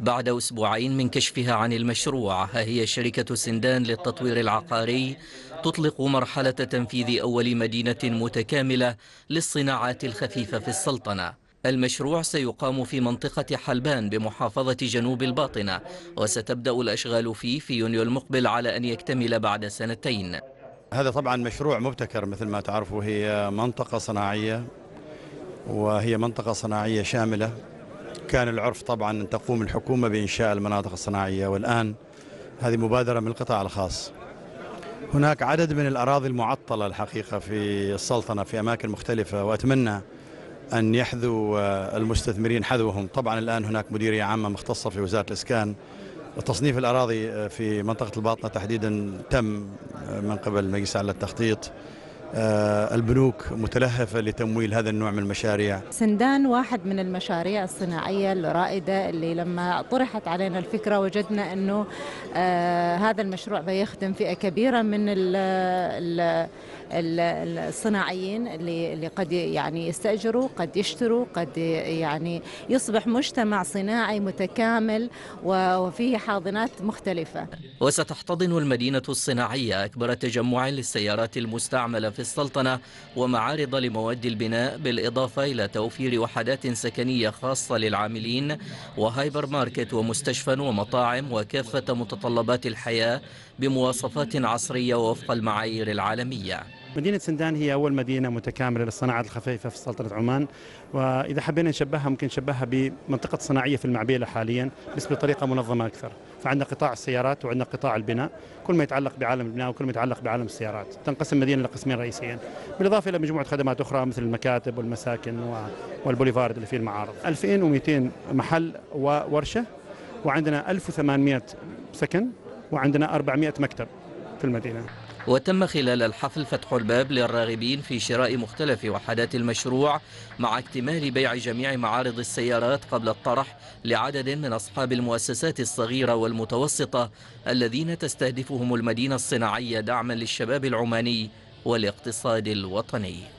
بعد أسبوعين من كشفها عن المشروع ها هي شركة سندان للتطوير العقاري تطلق مرحلة تنفيذ أول مدينة متكاملة للصناعات الخفيفة في السلطنة. المشروع سيقام في منطقة حلبان بمحافظة جنوب الباطنة وستبدأ الأشغال فيه في يونيو المقبل على أن يكتمل بعد سنتين. هذا طبعا مشروع مبتكر مثل ما تعرفوا هي منطقة صناعية وهي منطقة صناعية شاملة. كان العرف طبعا أن تقوم الحكومة بإنشاء المناطق الصناعية والآن هذه مبادرة من القطاع الخاص. هناك عدد من الأراضي المعطلة الحقيقة في السلطنة في أماكن مختلفة وأتمنى أن يحذو المستثمرين حذوهم. طبعا الآن هناك مديرية عامة مختصة في وزارة الإسكان. تصنيف الأراضي في منطقة الباطنة تحديدا تم من قبل مجلس على التخطيط. البنوك متلهفة لتمويل هذا النوع من المشاريع. سندان واحد من المشاريع الصناعية الرائدة اللي لما طرحت علينا الفكرة وجدنا أنه آه هذا المشروع بيخدم فئة كبيرة من ال ال الصناعيين اللي اللي قد يعني يستأجروا قد يشتروا قد يعني يصبح مجتمع صناعي متكامل وفيه حاضنات مختلفة. وستحتضن المدينة الصناعية أكبر تجمع للسيارات المستعملة في السلطنة ومعارض لمواد البناء بالإضافة إلى توفير وحدات سكنية خاصة للعاملين وهايبر ماركت ومستشفى ومطاعم وكافة متطلبات الحياة بمواصفات عصرية وفق المعايير العالمية. مدينة سندان هي أول مدينة متكاملة للصناعات الخفيفة في سلطنة عمان وإذا حبينا نشبهها ممكن نشبهها بمنطقة صناعية في المعبيلة حاليا بس بطريقة منظمة أكثر. فعندنا قطاع السيارات وعندنا قطاع البناء كل ما يتعلق بعالم البناء وكل ما يتعلق بعالم السيارات. تنقسم المدينة لقسمين رئيسيين بالإضافة إلى مجموعة خدمات أخرى مثل المكاتب والمساكن والبوليفارد اللي فيه المعارض. 2200 محل وورشة وعندنا 1800 سكن وعندنا 400 مكتب في المدينة. وتم خلال الحفل فتح الباب للراغبين في شراء مختلف وحدات المشروع مع اكتمال بيع جميع معارض السيارات قبل الطرح لعدد من أصحاب المؤسسات الصغيرة والمتوسطة الذين تستهدفهم المدينة الصناعية دعما للشباب العماني والاقتصاد الوطني.